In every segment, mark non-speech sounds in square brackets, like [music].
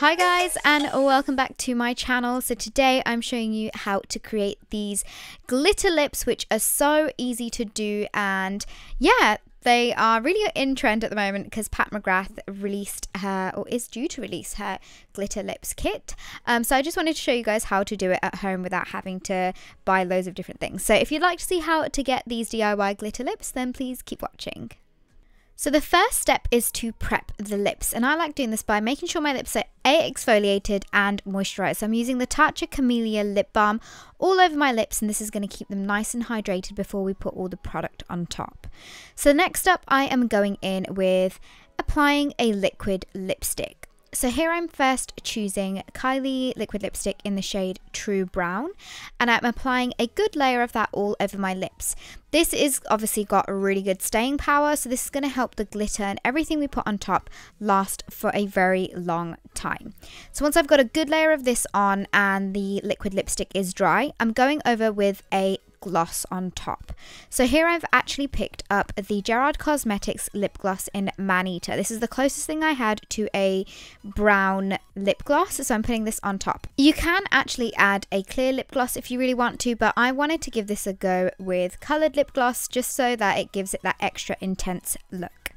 Hi guys and welcome back to my channel. So today I'm showing you how to create these glitter lips which are so easy to do and yeah, they are really in trend at the moment because Pat McGrath released her or is due to release her glitter lips kit. Um, so I just wanted to show you guys how to do it at home without having to buy loads of different things. So if you'd like to see how to get these DIY glitter lips then please keep watching. So the first step is to prep the lips and I like doing this by making sure my lips are A exfoliated and moisturized. So I'm using the Tatcha Camellia lip balm all over my lips and this is going to keep them nice and hydrated before we put all the product on top. So next up I am going in with applying a liquid lipstick. So here I'm first choosing Kylie liquid lipstick in the shade True Brown and I'm applying a good layer of that all over my lips. This is obviously got really good staying power so this is going to help the glitter and everything we put on top last for a very long time. So once I've got a good layer of this on and the liquid lipstick is dry, I'm going over with a gloss on top. So here I've actually picked up the Gerard Cosmetics lip gloss in Maneater. This is the closest thing I had to a brown lip gloss, so I'm putting this on top. You can actually add a clear lip gloss if you really want to, but I wanted to give this a go with coloured lip gloss just so that it gives it that extra intense look.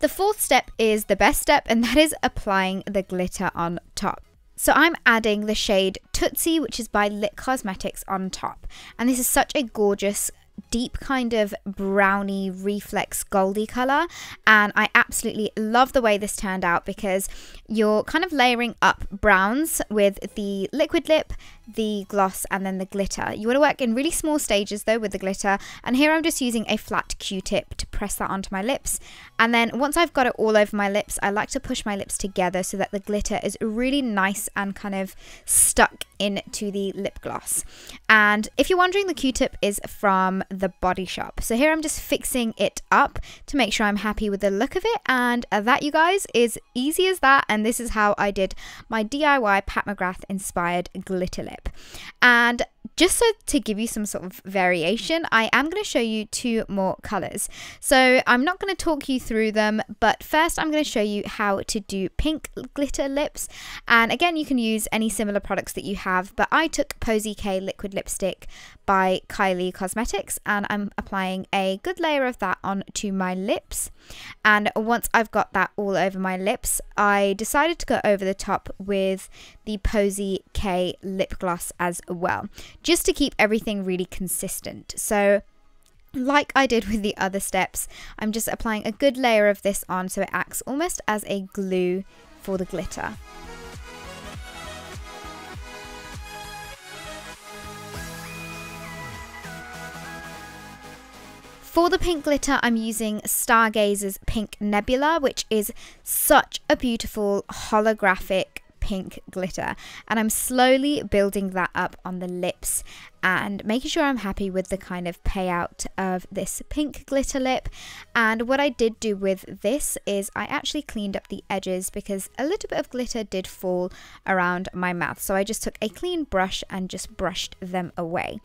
The fourth step is the best step, and that is applying the glitter on top. So I'm adding the shade Tootsie, which is by Lit Cosmetics on top. And this is such a gorgeous deep kind of brownie reflex goldy color and I absolutely love the way this turned out because you're kind of layering up browns with the liquid lip the gloss and then the glitter you want to work in really small stages though with the glitter and here I'm just using a flat q-tip to press that onto my lips and then once I've got it all over my lips I like to push my lips together so that the glitter is really nice and kind of stuck into the lip gloss and if you're wondering the q-tip is from the Body Shop. So here I'm just fixing it up to make sure I'm happy with the look of it. And uh, that, you guys, is easy as that. And this is how I did my DIY Pat McGrath inspired glitter lip. And just so to give you some sort of variation, I am going to show you two more colors. So I'm not going to talk you through them, but first I'm going to show you how to do pink glitter lips. And again, you can use any similar products that you have, but I took Posie K liquid lipstick by Kylie Cosmetics and I'm applying a good layer of that onto my lips. And once I've got that all over my lips, I decided to go over the top with the Posie K lip gloss as well, just to keep everything really consistent. So like I did with the other steps, I'm just applying a good layer of this on so it acts almost as a glue for the glitter. For the pink glitter, I'm using Stargazer's Pink Nebula, which is such a beautiful holographic pink glitter. And I'm slowly building that up on the lips and making sure I'm happy with the kind of payout of this pink glitter lip. And what I did do with this is I actually cleaned up the edges because a little bit of glitter did fall around my mouth. So I just took a clean brush and just brushed them away.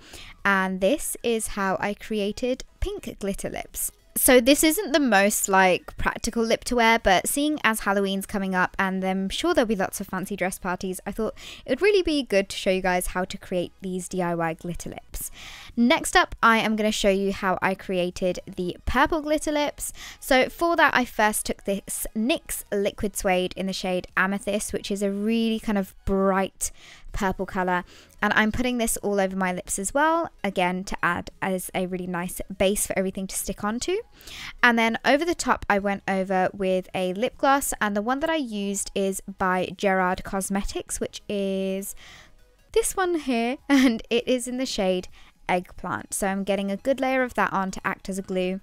And this is how I created pink glitter lips so this isn't the most like practical lip to wear, but seeing as Halloween's coming up and I'm sure there'll be lots of fancy dress parties, I thought it would really be good to show you guys how to create these DIY glitter lips. Next up, I am going to show you how I created the purple glitter lips. So for that, I first took this NYX Liquid Suede in the shade Amethyst, which is a really kind of bright purple color and I'm putting this all over my lips as well again to add as a really nice base for everything to stick onto and then over the top I went over with a lip gloss and the one that I used is by Gerard Cosmetics which is this one here [laughs] and it is in the shade eggplant. So I'm getting a good layer of that on to act as a glue.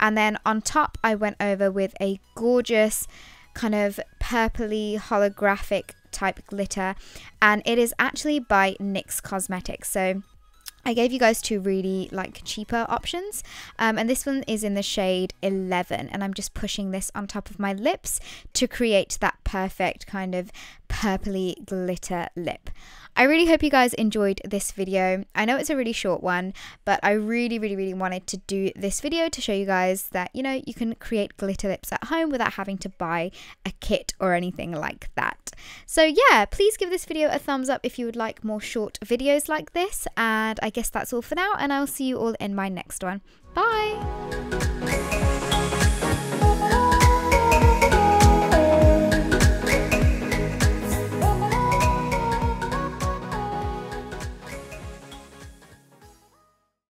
And then on top, I went over with a gorgeous kind of purpley holographic type glitter and it is actually by NYX Cosmetics. So I gave you guys two really like cheaper options um, and this one is in the shade 11 and I'm just pushing this on top of my lips to create that perfect kind of purpley glitter lip. I really hope you guys enjoyed this video. I know it's a really short one, but I really, really, really wanted to do this video to show you guys that, you know, you can create glitter lips at home without having to buy a kit or anything like that. So yeah, please give this video a thumbs up if you would like more short videos like this. And I guess that's all for now, and I'll see you all in my next one. Bye!